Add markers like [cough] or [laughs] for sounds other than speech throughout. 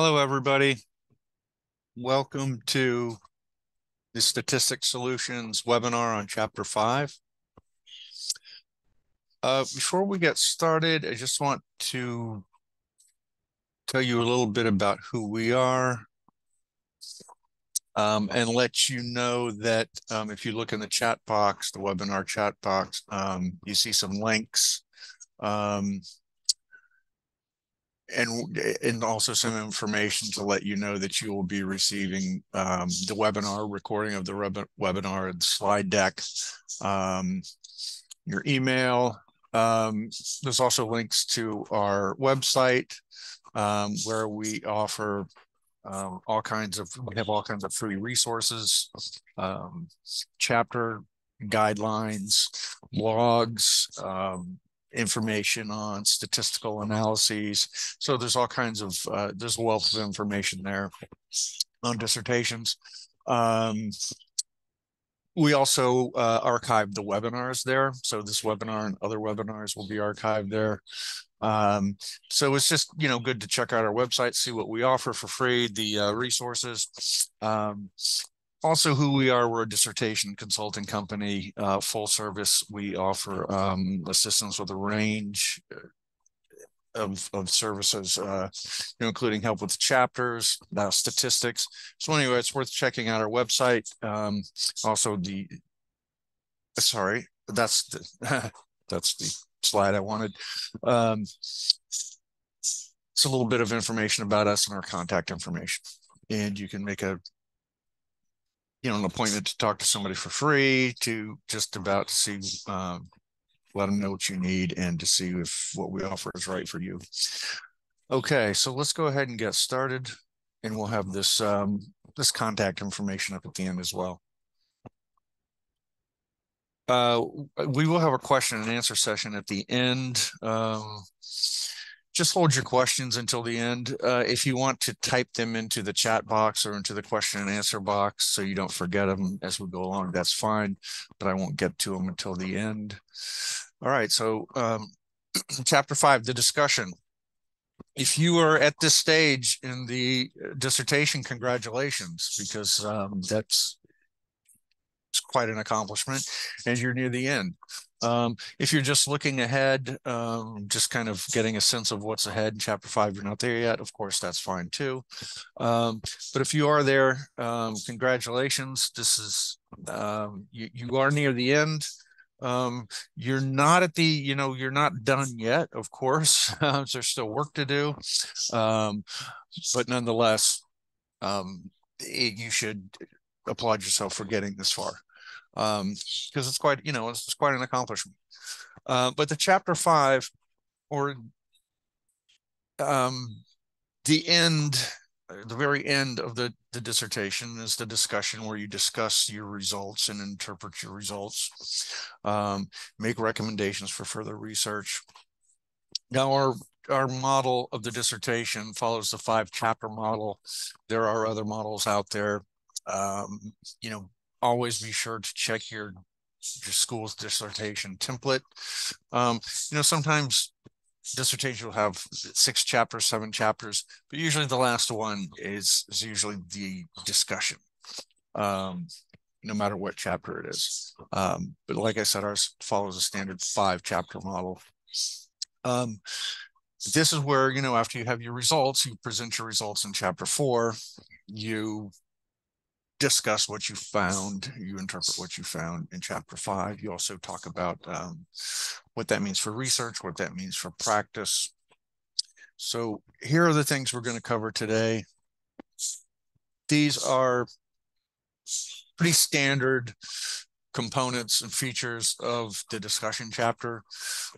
Hello, everybody. Welcome to the Statistics Solutions webinar on Chapter 5. Uh, before we get started, I just want to tell you a little bit about who we are um, and let you know that um, if you look in the chat box, the webinar chat box, um, you see some links um, and and also some information to let you know that you will be receiving um, the webinar recording of the webinar the slide deck um, your email um, there's also links to our website um, where we offer um, all kinds of we have all kinds of free resources um, chapter guidelines blogs information on statistical analyses. So there's all kinds of, uh, there's a wealth of information there on dissertations. Um, we also uh, archive the webinars there. So this webinar and other webinars will be archived there. Um, so it's just, you know, good to check out our website, see what we offer for free, the uh, resources. Um, also who we are we're a dissertation consulting company uh, full service. We offer um, assistance with a range uh, of, of services uh, you know including help with chapters uh, statistics. So anyway it's worth checking out our website um, also the sorry that's the [laughs] that's the slide i wanted. Um, it's a little bit of information about us and our contact information. And you can make a you know, an appointment to talk to somebody for free, to just about to see, um, let them know what you need and to see if what we offer is right for you. Okay, so let's go ahead and get started and we'll have this, um, this contact information up at the end as well. Uh, we will have a question and answer session at the end. Um, just hold your questions until the end. Uh, if you want to type them into the chat box or into the question and answer box so you don't forget them as we go along, that's fine, but I won't get to them until the end. All right, so um, [clears throat] chapter five, the discussion. If you are at this stage in the dissertation, congratulations, because um, that's quite an accomplishment and you're near the end. Um, if you're just looking ahead, um, just kind of getting a sense of what's ahead in chapter five, you're not there yet, of course, that's fine too. Um, but if you are there, um, congratulations. This is, um, you, you are near the end. Um, you're not at the, you know, you're not done yet, of course. [laughs] there's still work to do. but nonetheless, it, you should applaud yourself for getting this far um, because it's quite, you know, it's, it's quite an accomplishment. Uh, but the chapter five, or um, the end, the very end of the, the dissertation is the discussion where you discuss your results and interpret your results, um, make recommendations for further research. Now, our our model of the dissertation follows the five chapter model. There are other models out there. Um, you know, always be sure to check your your school's dissertation template. Um, you know, sometimes dissertation will have six chapters, seven chapters, but usually the last one is, is usually the discussion, um, no matter what chapter it is. Um, but like I said, ours follows a standard five chapter model. Um, this is where, you know, after you have your results, you present your results in chapter four, you discuss what you found. You interpret what you found in chapter five. You also talk about um, what that means for research, what that means for practice. So here are the things we're going to cover today. These are pretty standard components and features of the discussion chapter.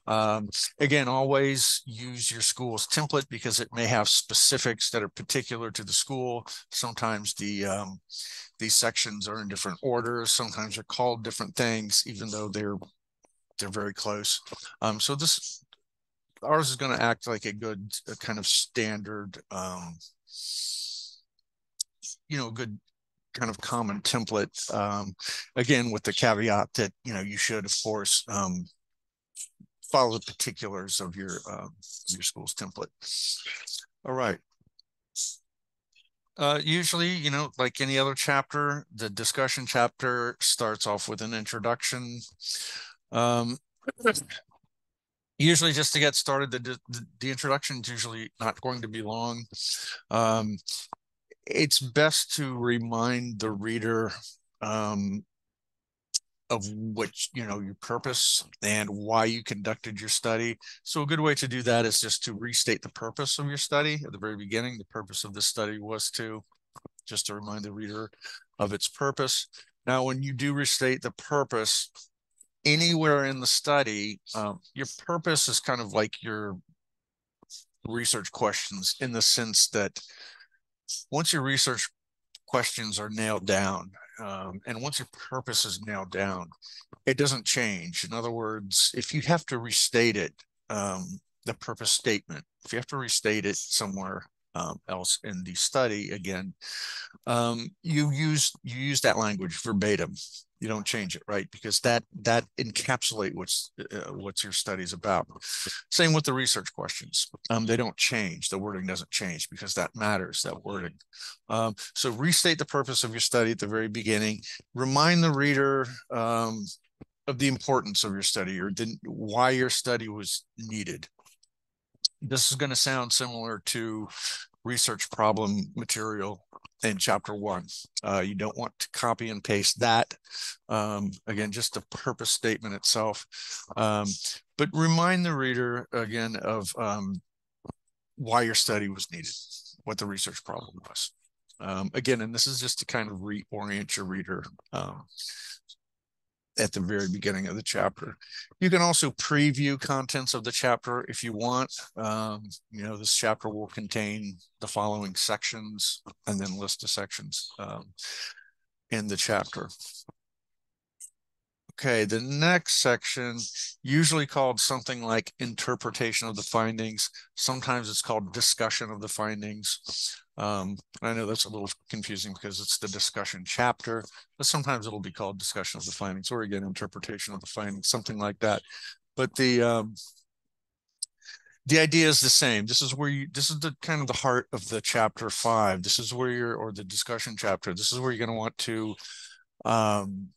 Um, again, always use your school's template because it may have specifics that are particular to the school. Sometimes the um, these sections are in different orders. Sometimes they're called different things, even though they're they're very close. Um, so this ours is going to act like a good a kind of standard, um, you know, good kind of common template. Um, again, with the caveat that you know you should, of course, um, follow the particulars of your uh, your school's template. All right. Uh, usually, you know, like any other chapter, the discussion chapter starts off with an introduction. Um, usually just to get started, the, the, the introduction is usually not going to be long. Um, it's best to remind the reader um, of what you know your purpose and why you conducted your study. So a good way to do that is just to restate the purpose of your study at the very beginning. The purpose of this study was to just to remind the reader of its purpose. Now when you do restate the purpose anywhere in the study um, your purpose is kind of like your research questions in the sense that once your research questions are nailed down um, and once your purpose is nailed down, it doesn't change. In other words, if you have to restate it, um, the purpose statement, if you have to restate it somewhere um, else in the study again, um, you use you use that language verbatim. You don't change it, right? Because that that encapsulate what's uh, what's your study's about. Same with the research questions. Um, they don't change. The wording doesn't change because that matters. That wording. Um, so restate the purpose of your study at the very beginning. Remind the reader um, of the importance of your study or the, why your study was needed this is going to sound similar to research problem material in chapter one. Uh, you don't want to copy and paste that. Um, again, just the purpose statement itself. Um, but remind the reader again of um, why your study was needed, what the research problem was. Um, again, and this is just to kind of reorient your reader um, at the very beginning of the chapter. You can also preview contents of the chapter if you want. Um, you know, this chapter will contain the following sections and then list the sections um, in the chapter. Okay, the next section, usually called something like interpretation of the findings. Sometimes it's called discussion of the findings. Um, I know that's a little confusing because it's the discussion chapter, but sometimes it'll be called discussion of the findings or again, interpretation of the findings, something like that. But the um, the idea is the same. This is where you, this is the kind of the heart of the chapter five. This is where you're, or the discussion chapter. This is where you're going to want to um,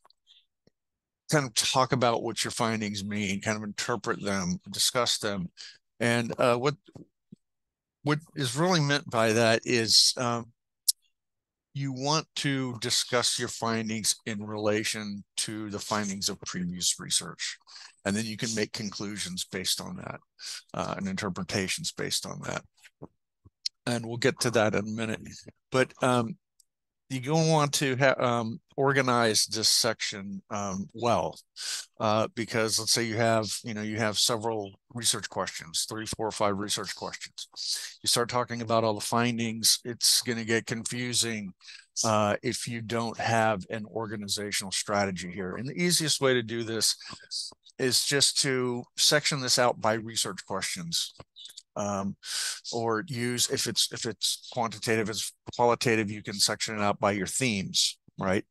kind of talk about what your findings mean, kind of interpret them, discuss them. And uh, what what is really meant by that is um, you want to discuss your findings in relation to the findings of previous research. And then you can make conclusions based on that uh, and interpretations based on that. And we'll get to that in a minute. But um, going to want to ha- um, organize this section um, well, uh, because let's say you have, you know, you have several research questions, three, four, five research questions. You start talking about all the findings, it's going to get confusing uh, if you don't have an organizational strategy here. And the easiest way to do this is just to section this out by research questions um, or use if it's if it's quantitative it's qualitative you can section it out by your themes right?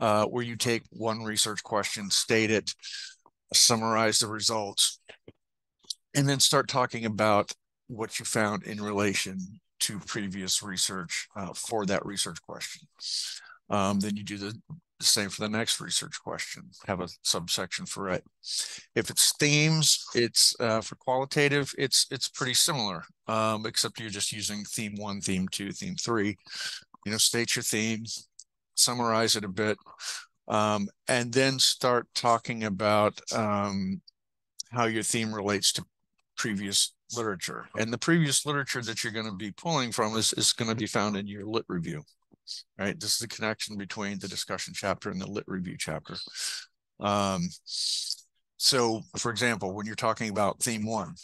Uh, where you take one research question state it summarize the results and then start talking about what you found in relation to previous research uh, for that research question. Um, then you do the the same for the next research question, have a subsection for it. If it's themes, it's uh, for qualitative, it's it's pretty similar, um, except you're just using theme one, theme two, theme three. You know, state your theme, summarize it a bit, um, and then start talking about um, how your theme relates to previous literature. And the previous literature that you're going to be pulling from is, is going to be found in your lit review right? This is the connection between the discussion chapter and the lit review chapter. Um, so, for example, when you're talking about theme one,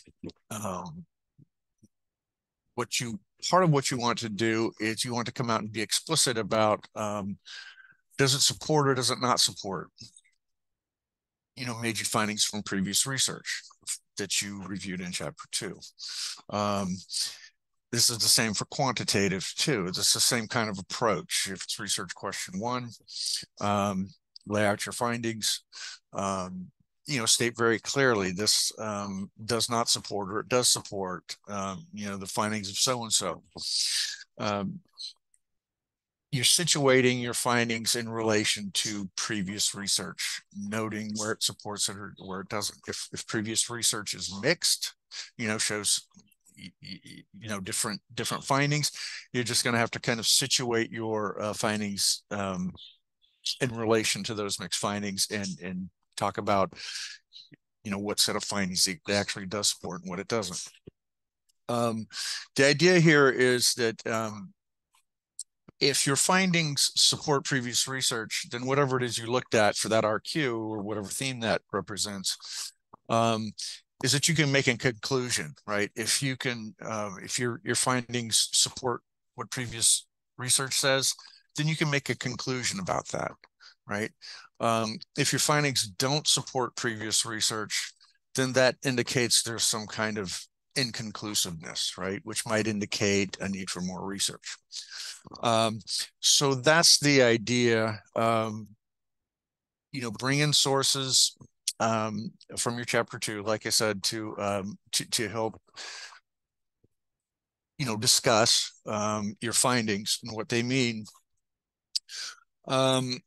um, what you part of what you want to do is you want to come out and be explicit about um, does it support or does it not support you know major findings from previous research that you reviewed in chapter two um, this is the same for quantitative too. It's the same kind of approach. If it's research question one, um, lay out your findings. Um, you know, state very clearly this um, does not support or it does support. Um, you know, the findings of so and so. you're situating your findings in relation to previous research, noting where it supports it or where it doesn't. If, if previous research is mixed, you know, shows you know different different findings. You're just going to have to kind of situate your uh, findings um, in relation to those mixed findings and and talk about you know what set of findings it actually does support and what it doesn't. Um, the idea here is that um, if your findings support previous research, then whatever it is you looked at for that RQ or whatever theme that represents, um, is that you can make a conclusion, right? If you can, uh, if your your findings support what previous research says, then you can make a conclusion about that, right? Um, if your findings don't support previous research, then that indicates there's some kind of inconclusiveness, right? Which might indicate a need for more research. Um, so that's the idea. Um, you know, bring in sources um, from your chapter two, like I said, to um, to, to help you know discuss um, your findings and what they mean. Um,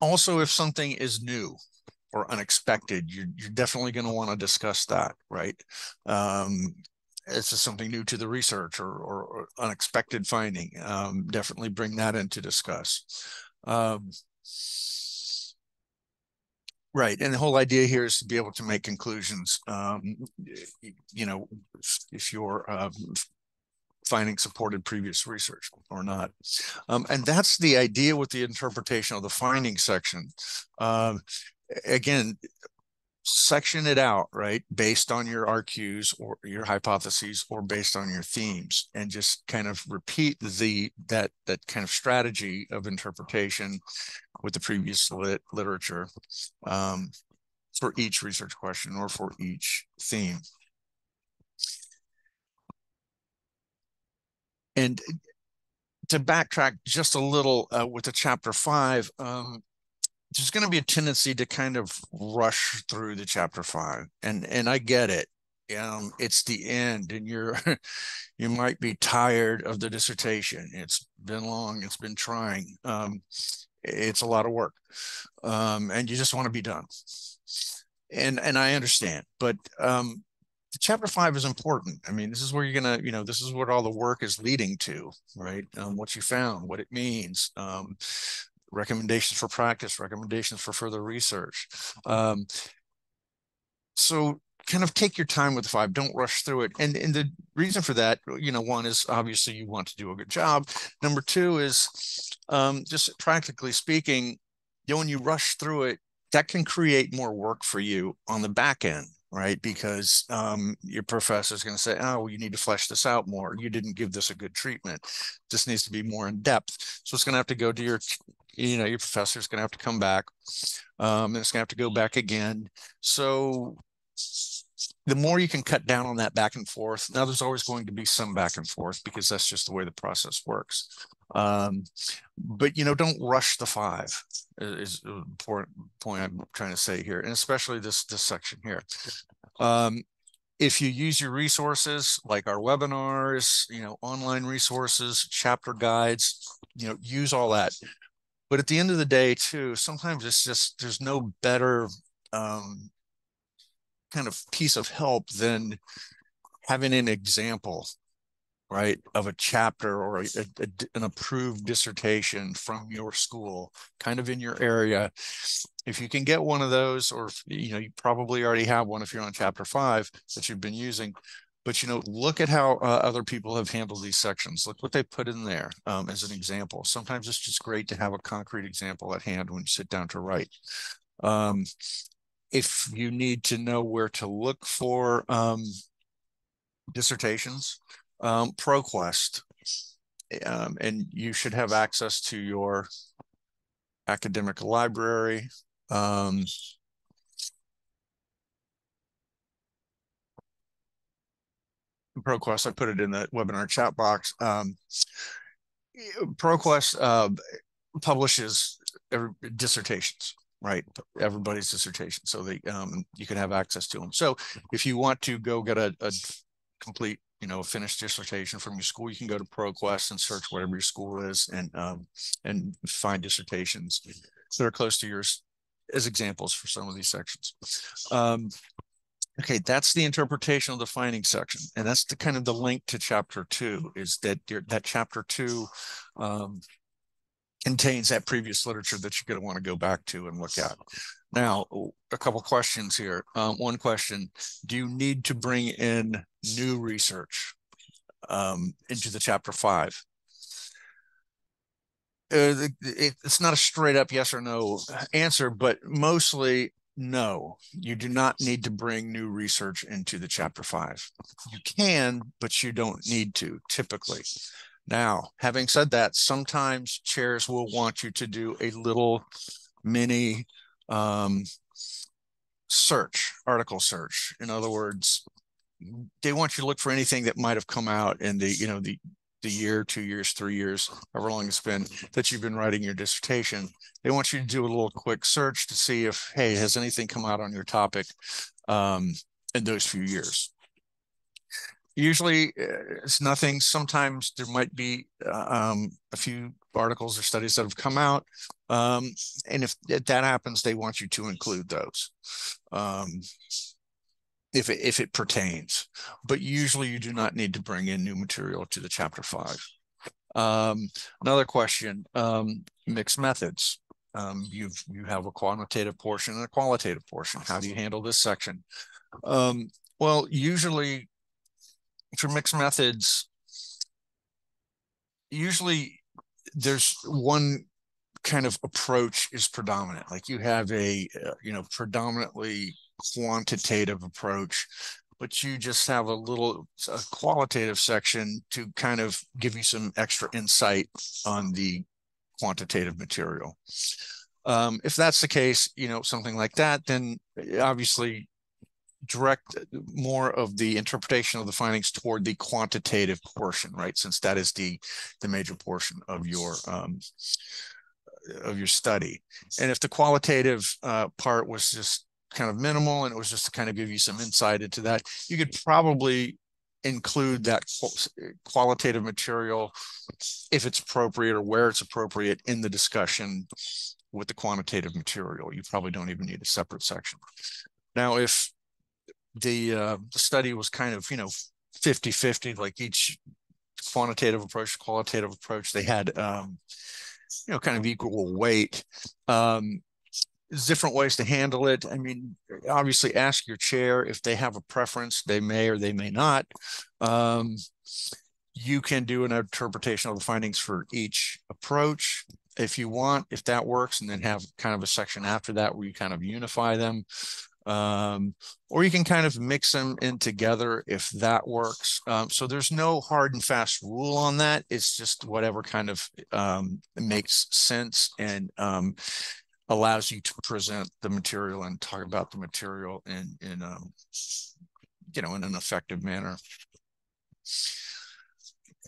also, if something is new, or unexpected, you're, you're definitely going to want to discuss that, right? Um, it's just something new to the research or, or, or unexpected finding. Um, definitely bring that in to discuss. Um, right, and the whole idea here is to be able to make conclusions. Um, you know, if, you're um, finding supported previous research or not. Um, and that's the idea with the interpretation of the finding section. Um, again, section it out, right, based on your RQs or your hypotheses or based on your themes, and just kind of repeat the that that kind of strategy of interpretation with the previous lit literature um, for each research question or for each theme. And to backtrack just a little uh, with the chapter five, um, there's going to be a tendency to kind of rush through the chapter five and and i get it um it's the end and you're [laughs] you might be tired of the dissertation it's been long it's been trying um it's a lot of work um and you just want to be done and and i understand but um chapter five is important. I mean, this is where you're gonna, you know, this is what all the work is leading to, right? Um, what you found, what it means, um, recommendations for practice, recommendations for further research. Um, so kind of take your time with the five don't rush through it and and the reason for that you know one is obviously you want to do a good job number two is um, just practically speaking you know, when you rush through it that can create more work for you on the back end right? Because um, your professor is going to say, oh, well, you need to flesh this out more. You didn't give this a good treatment. This needs to be more in depth. So it's going to have to go to your, you know, your professor is going to have to come back. Um, it's going to have to go back again. So the more you can cut down on that back and forth, now there's always going to be some back and forth because that's just the way the process works. Um, but you know, don't rush the five is an important point I'm trying to say here, and especially this this section here. Um, if you use your resources like our webinars, you know, online resources, chapter guides, you know, use all that. But at the end of the day, too, sometimes it's just there's no better um, kind of piece of help than having an example right, of a chapter or a, a, an approved dissertation from your school, kind of in your area. If you can get one of those, or you know, you probably already have one if you're on chapter five that you've been using. But you know, look at how uh, other people have handled these sections. Look what they put in there um, as an example. Sometimes it's just great to have a concrete example at hand when you sit down to write. Um, if you need to know where to look for um, dissertations, um, ProQuest, um, and you should have access to your academic library. Um, ProQuest, I put it in the webinar chat box. Um, ProQuest uh, publishes dissertations, right? Everybody's dissertation, so they um, you can have access to them. So if you want to go get a, a complete you know, a finished dissertation from your school, you can go to ProQuest and search whatever your school is and um, and find dissertations that are close to yours as examples for some of these sections. Um, okay, that's the interpretation of the finding section, and that's the kind of the link to chapter two is that that chapter two um, contains that previous literature that you're going to want to go back to and look at. Now, a couple questions here. Um, one question, do you need to bring in new research um, into the chapter five? Uh, it, it's not a straight up yes or no answer, but mostly no, you do not need to bring new research into the chapter five. You can, but you don't need to typically. Now, having said that, sometimes chairs will want you to do a little mini um, search, article search. In other words, they want you to look for anything that might have come out in the, you know, the the year, two years, three years, however long it's been that you've been writing your dissertation. They want you to do a little quick search to see if, hey, has anything come out on your topic um, in those few years? Usually uh, it's nothing. Sometimes there might be uh, um, a few articles or studies that have come out. Um, and if, if, that happens, they want you to include those. If it, if it pertains, but usually you do not need to bring in new material to the chapter five. Um, another question, um, mixed methods. Um, you've, you have a quantitative portion and a qualitative portion. How do you handle this section? Um, well, usually for mixed methods, usually there's one kind of approach is predominant. Like you have a, uh, you know, predominantly quantitative approach, but you just have a little a qualitative section to kind of give you some extra insight on the quantitative material. Um, if that's the case, you know, something like that, then obviously direct more of the interpretation of the findings toward the quantitative portion, right? Since that is the the major portion of your um, of your study. And if the qualitative uh, part was just kind of minimal and it was just to kind of give you some insight into that, you could probably include that qualitative material if it's appropriate or where it's appropriate in the discussion with the quantitative material. You probably don't even need a separate section. Now, if the, uh, the study was kind of, you know, 50 50, like each quantitative approach, qualitative approach, they had, um, you know, kind of equal weight. Um, different ways to handle it. I mean, obviously, ask your chair if they have a preference. They may or they may not. Um, you can do an interpretation of the findings for each approach if you want, if that works, and then have kind of a section after that where you kind of unify them um, or you can kind of mix them in together if that works. Um, so there's no hard and fast rule on that. It's just whatever kind of um, makes sense and um, allows you to present the material and talk about the material in in um, you know in an effective manner.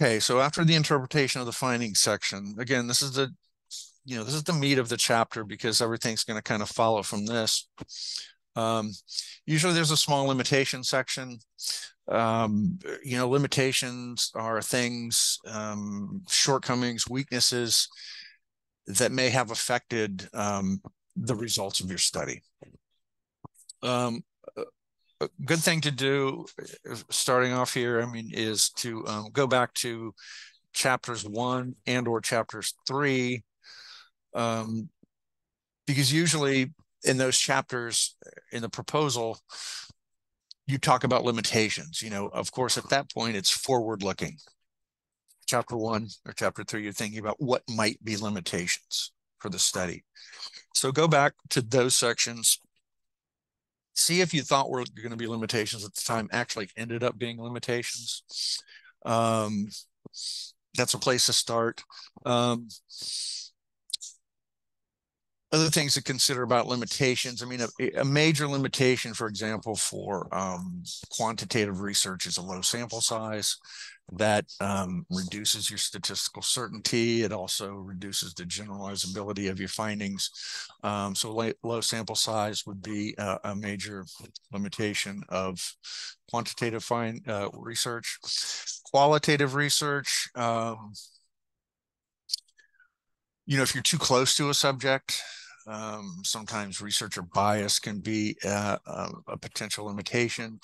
Okay, so after the interpretation of the findings section, again, this is the you know this is the meat of the chapter because everything's going to kind of follow from this. Um, usually there's a small limitation section. Um, you know, limitations are things, um, shortcomings, weaknesses that may have affected um, the results of your study. Um, a good thing to do starting off here, I mean, is to um, go back to chapters one and or chapters three, um, because usually in those chapters in the proposal, you talk about limitations. You know, of course, at that point, it's forward looking. Chapter one or chapter three, you're thinking about what might be limitations for the study. So go back to those sections. See if you thought were going to be limitations at the time actually ended up being limitations. Um, that's a place to start. Um, other things to consider about limitations. I mean, a, a major limitation, for example, for um, quantitative research is a low sample size that um, reduces your statistical certainty. It also reduces the generalizability of your findings. Um, so low, sample size would be a, a major limitation of quantitative find, uh, research. Qualitative research, um, you know, if you're too close to a subject, um, sometimes researcher bias can be uh, a, a, potential limitation.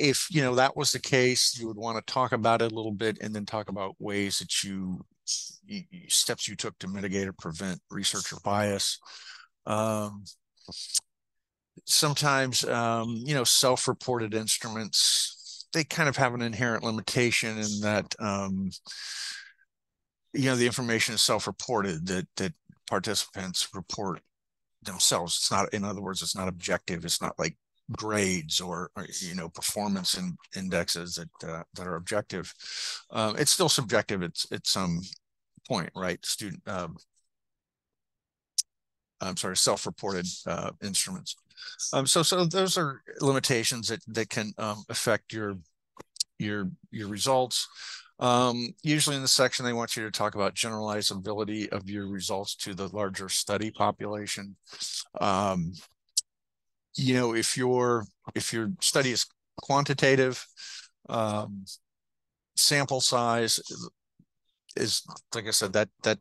If you know that was the case, you would want to talk about it a little bit and then talk about ways that you, you steps you took to mitigate or prevent researcher bias. Um, sometimes um, you know self-reported instruments they kind of have an inherent limitation in that um, you know the information is self-reported that that participants report themselves it's not in other words it's not objective it's not like grades or, or you know performance in indexes that uh, that are objective um, it's still subjective it's at some point right? Student um, i'm sorry self-reported uh, instruments. Um, so so those are limitations that that can um, affect your your your results. Um, usually in the section, they want you to talk about generalizability of your results to the larger study population. Um, you know, if your if your study is quantitative, um, sample size is like I said that that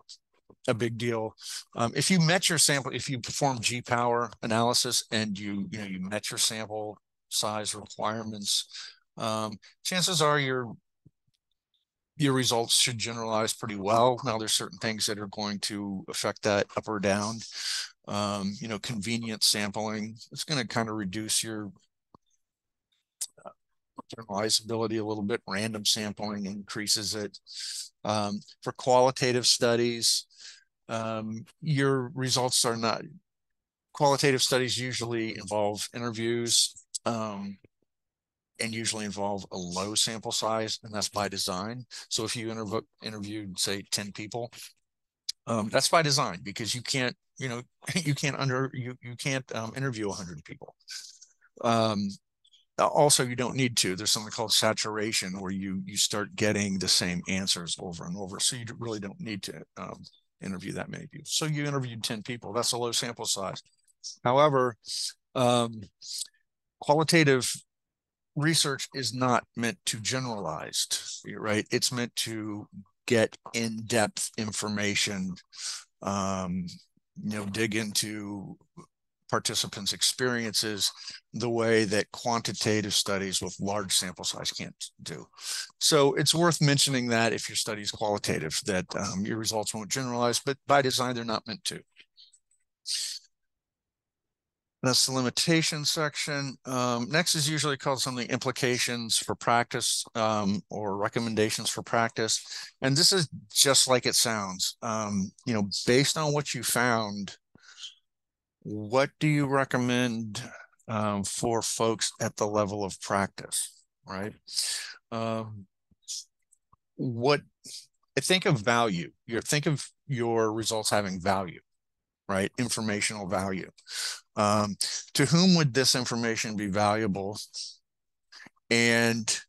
a big deal. Um, if you met your sample, if you perform G power analysis and you you know you met your sample size requirements, um, chances are you're your results should generalize pretty well. Now there's certain things that are going to affect that up or down. Um, you know, convenient sampling, it's going to kind of reduce your uh, generalizability a little bit. Random sampling increases it. Um, for qualitative studies, um, your results are not, qualitative studies usually involve interviews. Um, and usually involve a low sample size, and that's by design. So if you interv- interviewed, say, 10 people, um, that's by design because you can't, you know, [laughs] you can't under you you can't um, interview 100 people. Um, also, you don't need to. There's something called saturation where you you start getting the same answers over and over. So you really don't need to um, interview that many people. So you interviewed 10 people. That's a low sample size. However, um, qualitative research is not meant to generalized, right? It's meant to get in-depth information, um, you know, dig into participants' experiences the way that quantitative studies with large sample size can't do. So it's worth mentioning that if your study is qualitative, that um, your results won't generalize, but by design, they're not meant to. That's the limitation section. Um, next is usually called something implications for practice um, or recommendations for practice. And this is just like it sounds. Um, you know, based on what you found, what do you recommend um, for folks at the level of practice, right? Um, what I think of value. You think of your results having value right? Informational value. Um, to whom would this information be valuable? And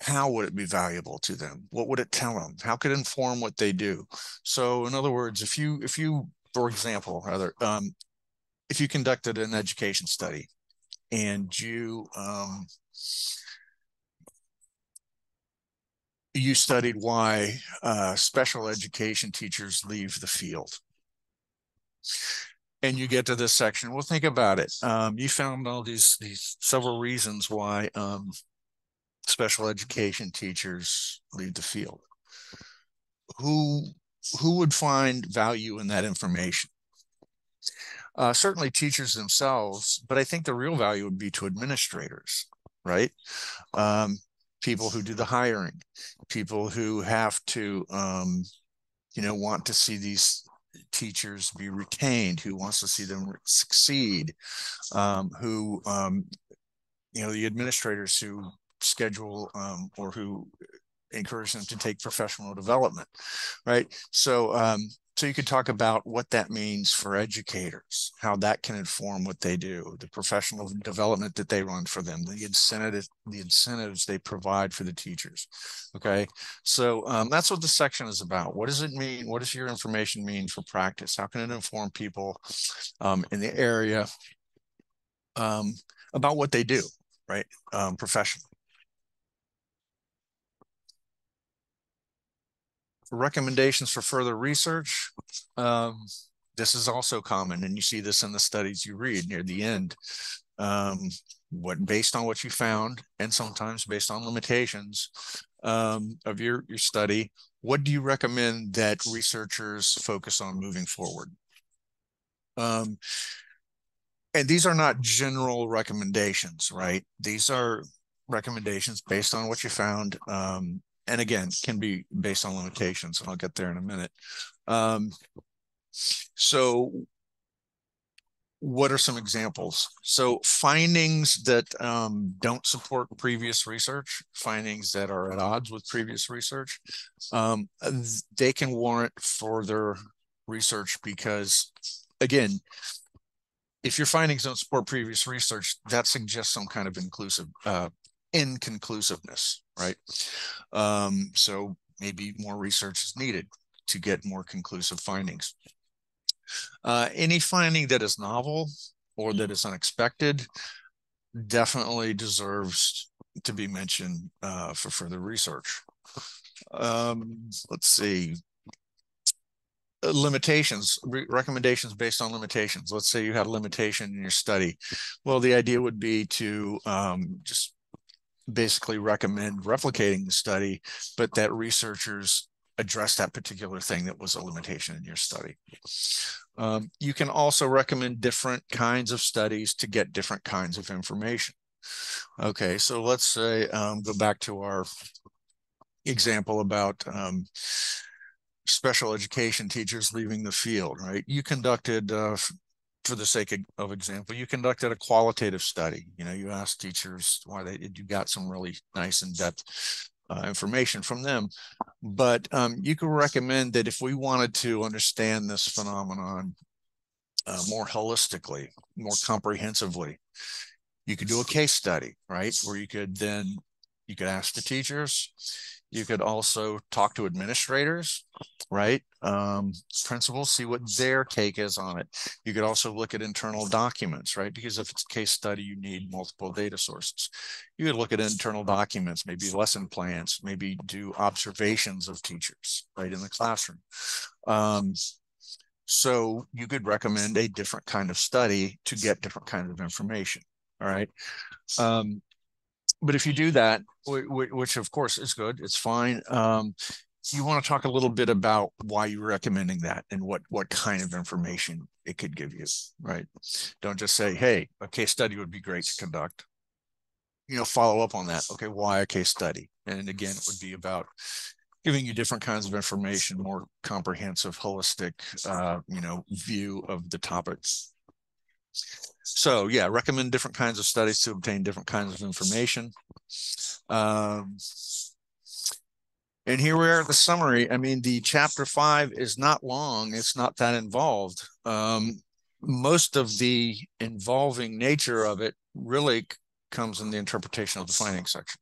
how would it be valuable to them? What would it tell them? How could it inform what they do? So in other words, if you, if you, for example, rather, um, if you conducted an education study and you, um, you studied why uh, special education teachers leave the field and you get to this section. Well, think about it. Um, you found all these these several reasons why um, special education teachers leave the field. Who who would find value in that information? Uh, certainly teachers themselves, but I think the real value would be to administrators, right? Um, people who do the hiring, people who have to, um, you know, want to see these teachers be retained, who wants to see them succeed, um, who, um, you know, the administrators who schedule um, or who encourage them to take professional development, right? So, um, so you could talk about what that means for educators, how that can inform what they do, the professional development that they run for them, the incentive, the incentives they provide for the teachers. Okay, so um, that's what the section is about. What does it mean? What does your information mean for practice? How can it inform people um, in the area um, about what they do, right, um, professionally? Recommendations for further research. Um, this is also common, and you see this in the studies you read near the end. Um, what based on what you found, and sometimes based on limitations um, of your your study, what do you recommend that researchers focus on moving forward? Um, and these are not general recommendations, right? These are recommendations based on what you found um, and again, can be based on limitations. And I'll get there in a minute. Um, so what are some examples? So findings that um, don't support previous research, findings that are at odds with previous research, um, they can warrant further research because, again, if your findings don't support previous research, that suggests some kind of inclusive uh, inconclusiveness, right? Um, so maybe more research is needed to get more conclusive findings. Uh, any finding that is novel or that is unexpected definitely deserves to be mentioned uh, for further research. Um, let's see. Limitations, re recommendations based on limitations. Let's say you had a limitation in your study. Well, the idea would be to um, just basically recommend replicating the study, but that researchers address that particular thing that was a limitation in your study. Um, you can also recommend different kinds of studies to get different kinds of information. Okay, so let's say, um, go back to our example about um, special education teachers leaving the field, right? You conducted uh, for the sake of, of, example, you conducted a qualitative study. You know, you asked teachers why they did you got some really nice in-depth uh, information from them. But um, you could recommend that if we wanted to understand this phenomenon uh, more holistically, more comprehensively, you could do a case study, right? Where you could then you could ask the teachers, you could also talk to administrators, right? Um, principals, see what their take is on it. You could also look at internal documents, right? Because if it's a case study, you need multiple data sources. You could look at internal documents, maybe lesson plans, maybe do observations of teachers, right, in the classroom. Um, so you could recommend a different kind of study to get different kinds of information. All right. Um, but if you do that, which of course is good, it's fine. Um, you want to talk a little bit about why you're recommending that and what what kind of information it could give you, right? Don't just say, "Hey, a case study would be great to conduct." You know, follow up on that. Okay, why a case study? And again, it would be about giving you different kinds of information, more comprehensive, holistic, uh, you know, view of the topics so yeah, recommend different kinds of studies to obtain different kinds of information. Um, and here we are at the summary. I mean, the chapter five is not long. It's not that involved. Um, most of the involving nature of it really comes in the interpretation of the finding section,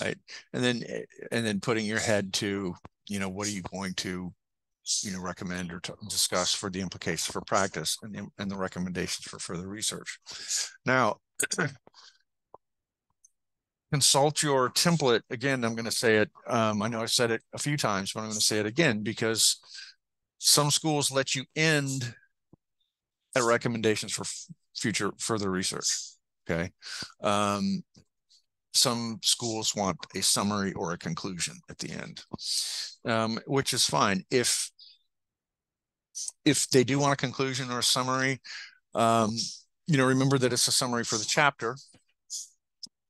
right? And then, and then putting your head to, you know, what are you going to you know recommend or discuss for the implications for practice and the, and the recommendations for further research. Now, [clears throat] consult your template. Again, I'm going to say it. Um, I know I've said it a few times, but I'm going to say it again because some schools let you end at recommendations for future further research. Okay. Um, some schools want a summary or a conclusion at the end, um, which is fine. If if they do want a conclusion or a summary, um, you know, remember that it's a summary for the chapter.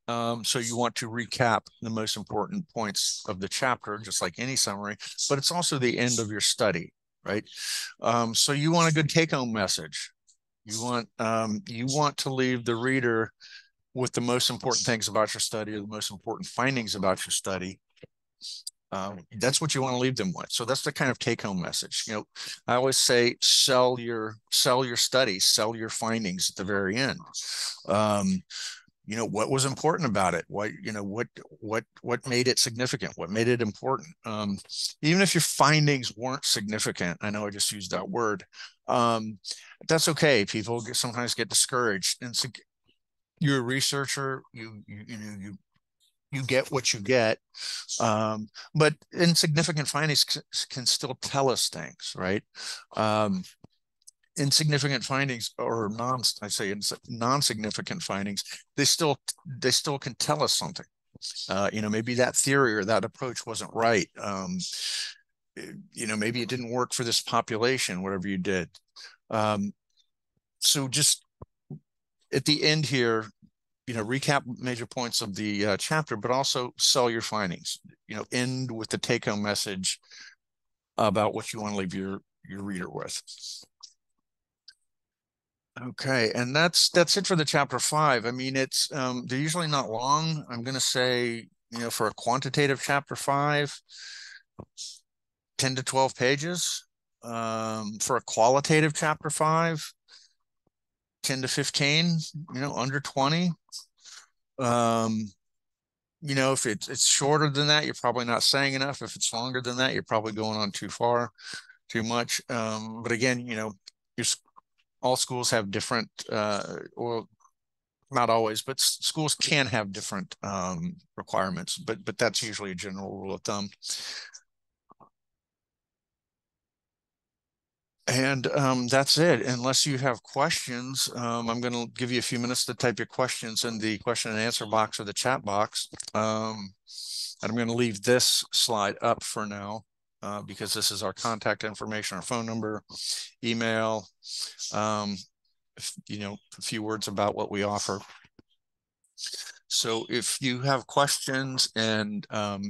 Um, so you want to recap the most important points of the chapter, just like any summary, but it's also the end of your study, right? Um, so you want a good take-home message. You want um, you want to leave the reader with the most important things about your study or the most important findings about your study Um, that's what you want to leave them with. So that's the kind of take home message. You know, I always say sell your sell your studies, sell your findings at the very end. Um, you know what was important about it what you know what what what made it significant what made it important um, even if your findings weren't significant i know i just used that word um, that's okay people get, sometimes get discouraged and so you're a researcher you you you know you you get what you get um, but insignificant findings can still tell us things right um, insignificant findings or non I say non-significant findings, they still they still can tell us something. Uh, you know, maybe that theory or that approach wasn't right. Um, you know, maybe it didn't work for this population, whatever you did. Um, so just at the end here, you know, recap major points of the uh, chapter, but also sell your findings. You know, end with the take-home message about what you want to leave your your reader with. Okay, and that's that's it for the chapter five. I mean, it's um, they're usually not long. I'm going to say, you know, for a quantitative chapter five, 10 to 12 pages. Um, for a qualitative chapter five, 10 to 15, you know, under 20. Um, you know, if it's it's shorter than that, you're probably not saying enough. If it's longer than that, you're probably going on too far, too much. Um, but again, you know, you're all schools have different, uh, or not always, but schools can have different um, requirements, but but that's usually a general rule of thumb. And um, that's it. Unless you have questions, um, I'm going to give you a few minutes to type your questions in the question and answer box or the chat box. Um, and I'm going to leave this slide up for now uh, because this is our contact information, our phone number, email, um, you know, a few words about what we offer. So if you have questions and um,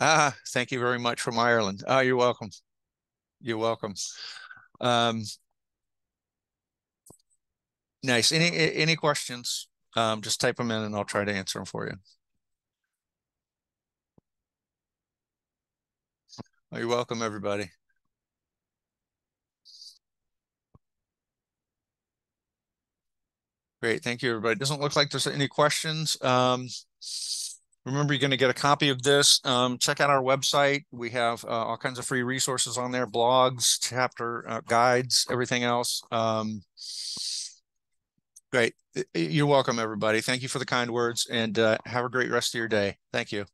ah, thank you very much from Ireland. Ah, you're welcome. You're welcome. Um, nice. Any any questions? Um, just type them in and I'll try to answer them for you. Oh, you're welcome, everybody. Great, thank you, everybody. Doesn't look like there's any questions. Um, remember, you're going to get a copy of this. Um, check out our website. We have uh, all kinds of free resources on there, blogs, chapter uh, guides, everything else. Um, great. You're welcome, everybody. Thank you for the kind words and uh, have a great rest of your day. Thank you.